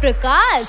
Prakash.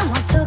someone to